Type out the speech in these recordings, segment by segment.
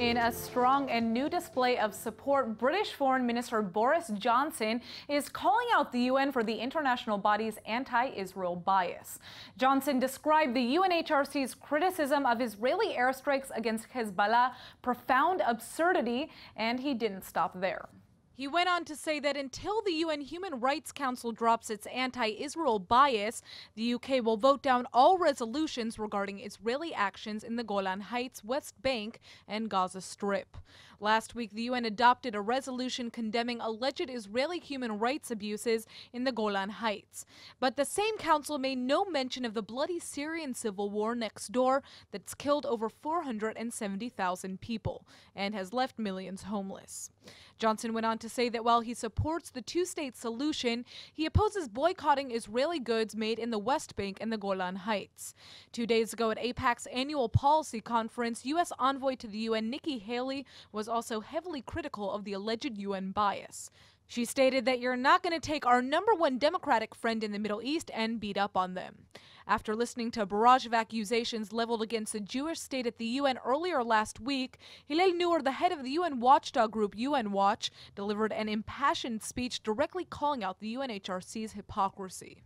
In a strong and new display of support, British Foreign Minister Boris Johnson is calling out the UN for the international body's anti Israel bias. Johnson described the UNHRC's criticism of Israeli airstrikes against Hezbollah profound absurdity, and he didn't stop there. He went on to say that until the UN Human Rights Council drops its anti Israel bias, the UK will vote down all resolutions regarding Israeli actions in the Golan Heights, West Bank, and Gaza Strip. Last week, the UN adopted a resolution condemning alleged Israeli human rights abuses in the Golan Heights. But the same council made no mention of the bloody Syrian civil war next door that's killed over 470,000 people and has left millions homeless. Johnson went on to say that while he supports the two state solution, he opposes boycotting Israeli goods made in the West Bank and the Golan Heights. Two days ago at AIPAC's annual policy conference, U.S. envoy to the UN Nikki Haley was also heavily critical of the alleged UN bias. She stated that you're not going to take our number one Democratic friend in the Middle East and beat up on them. After listening to a barrage of accusations leveled against the Jewish state at the UN earlier last week, Hillel Neuer, the head of the UN watchdog group UN Watch, delivered an impassioned speech directly calling out the UNHRC's hypocrisy.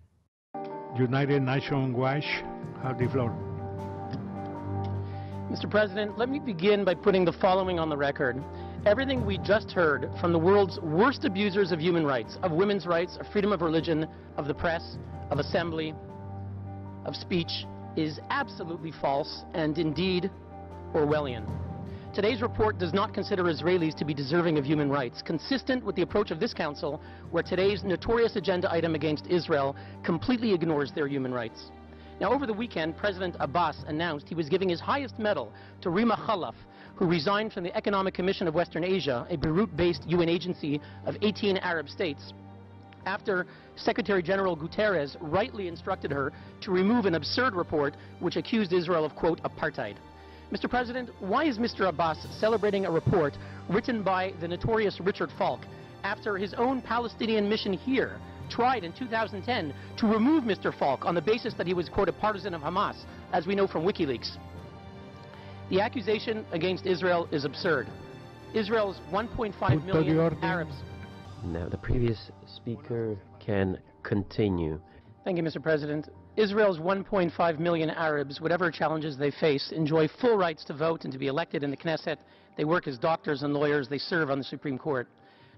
United Nations Watch, have the floor. Mr. President, let me begin by putting the following on the record. Everything we just heard from the world's worst abusers of human rights, of women's rights, of freedom of religion, of the press, of assembly, of speech, is absolutely false and indeed Orwellian. Today's report does not consider Israelis to be deserving of human rights, consistent with the approach of this Council, where today's notorious agenda item against Israel completely ignores their human rights. Now, over the weekend, President Abbas announced he was giving his highest medal to Rima Khalaf, who resigned from the Economic Commission of Western Asia, a Beirut-based UN agency of 18 Arab states, after Secretary General Guterres rightly instructed her to remove an absurd report which accused Israel of, quote, apartheid. Mr. President, why is Mr. Abbas celebrating a report written by the notorious Richard Falk after his own Palestinian mission here tried in 2010 to remove Mr. Falk on the basis that he was, quote, a partisan of Hamas, as we know from WikiLeaks. The accusation against Israel is absurd. Israel's 1.5 million Arabs. Now, the previous speaker can continue. Thank you, Mr. President. Israel's 1.5 million Arabs, whatever challenges they face, enjoy full rights to vote and to be elected in the Knesset. They work as doctors and lawyers. They serve on the Supreme Court.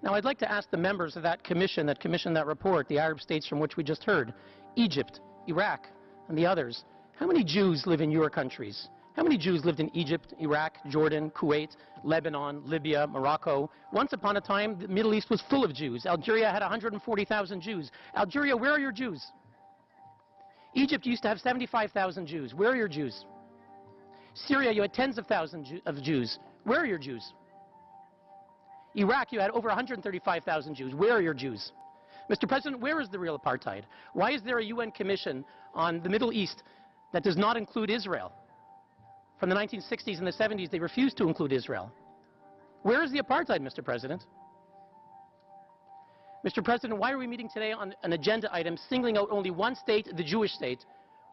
Now, I'd like to ask the members of that commission that commissioned that report, the Arab states from which we just heard, Egypt, Iraq, and the others, how many Jews live in your countries? How many Jews lived in Egypt, Iraq, Jordan, Kuwait, Lebanon, Libya, Morocco? Once upon a time, the Middle East was full of Jews. Algeria had 140,000 Jews. Algeria, where are your Jews? Egypt used to have 75,000 Jews. Where are your Jews? Syria, you had tens of thousands of Jews. Where are your Jews? Iraq, you had over 135,000 Jews. Where are your Jews? Mr. President, where is the real apartheid? Why is there a UN commission on the Middle East that does not include Israel? From the 1960s and the 70s, they refused to include Israel. Where is the apartheid, Mr. President? Mr. President, why are we meeting today on an agenda item singling out only one state, the Jewish state,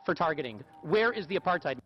for targeting? Where is the apartheid?